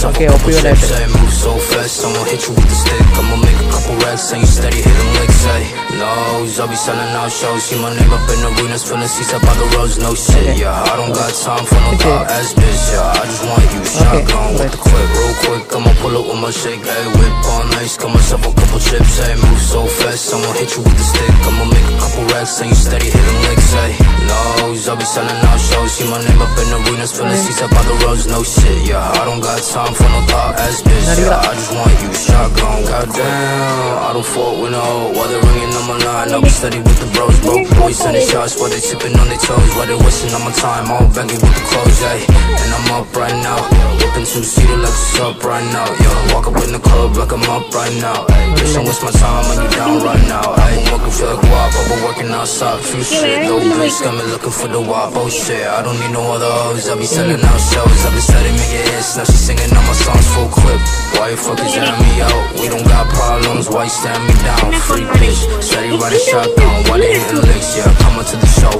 Okay, opioid Move so fast, I'ma hit you with the stick. I'ma make a couple racks and you steady hit them licks Ay, I'll be selling out shows. See my name up in arenas, filling seats up by the roads No shit, yeah, I don't got time for no dog ass bitch Yeah, I just want you shotgun with the clip Real quick, I'ma pull up with my shake Ay, whip on ice, got myself a couple chips Ay, move so fast, I'ma hit you with the stick. I'ma make a couple racks and you steady hit them licks Ay, no nose, I'll be selling out shows, see my name up in arenas, filling seats up by the roads, no shit, yeah, I don't got time for no thought ass bitch, yeah, I just want you, shotgun, goddamn, I don't fuck with no, while they're ringing on my line, I'll be steady with the bros, broke boys sending shots, while they tipping on their toes, while they wasting on my time, all baggy with the clothes, hey, and I'm up right now, whipping two-seater like it's up right now, yeah, walk up in the club like I'm up right now, bitch, don't waste my time, when you down right now, hey, working WAP, I've been working outside, few shit, no bitch, got me looking for the WAP, oh shit, I don't need no other hoes, I be selling out shows, I be steady making hits, now she singing all my songs full clip, why you fucking jamming me out, we don't got problems, why you stand me down, free bitch, steady riding shotgun, why they hitting licks, yeah, coming to the show,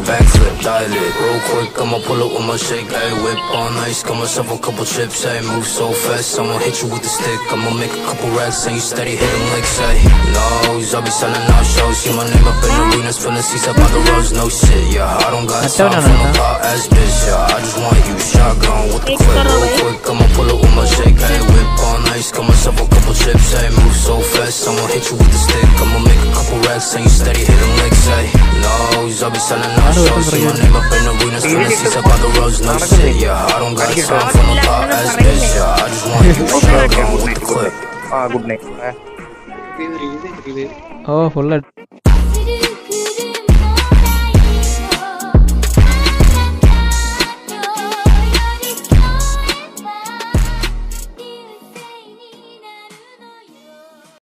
dial it, real quick, I'ma pull up with my shake, hey, whip on ice, got myself a couple chips, hey, move so fast, I'ma hit you with the stick, I'ma make a couple racks, and you steady hitting licks, hey, nose, I'll be selling out shows, see my name up in arenas, filling seats up on the roads, no shit, yeah, I don't got Attack time on for no that. thought ass bitch, yeah, I just want you, shotgun with the clip, real quick, I'ma pull up with my shake, hey, whip on ice, got myself a couple chips, hey, move so fast, I'ma hit you with the stick, I'ma make a couple racks, and you steady hitting licks, hey, lows He's always selling no shows See my name up in the arena Screaming seats see some other roads No shit, yeah I don't got a song from a pop ass bitch Yeah, I just want you to show with the clip Ah, good night Oh, full